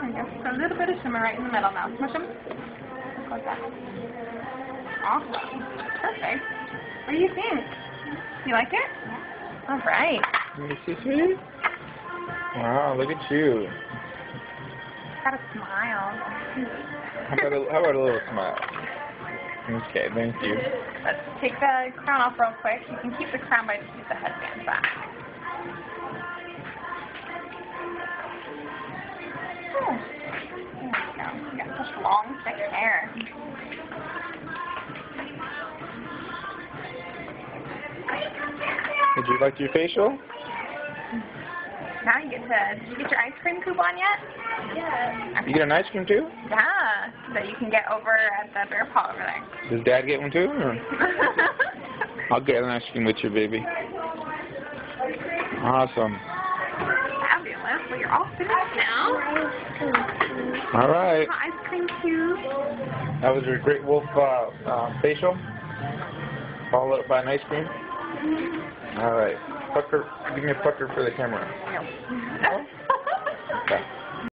There you go. So a little bit of shimmer right in the middle now. Smush them. Like that. Awesome. Perfect. What do you think? You like it? All right. Let me see, sweetie. Wow, look at you. Got a smile. How about a, how about a little smile? Okay, thank you. Let's take the crown off real quick. You can keep the crown, but just keep the headband back. There we go. You got such long, thick hair. Did you like your facial? Now you get to. Did you get your ice cream coupon yet? Yeah. You get an ice cream too? Yeah, that you can get over at the bear paw over there. Does Dad get one too? I'll get an ice cream with you, baby. Awesome. Fabulous. Well, you're all finished now. All right. Ice cream too. That was your Great Wolf uh, uh, facial. Followed up by an ice cream. All right. Pucker. Give me a pucker for the camera. No. Okay.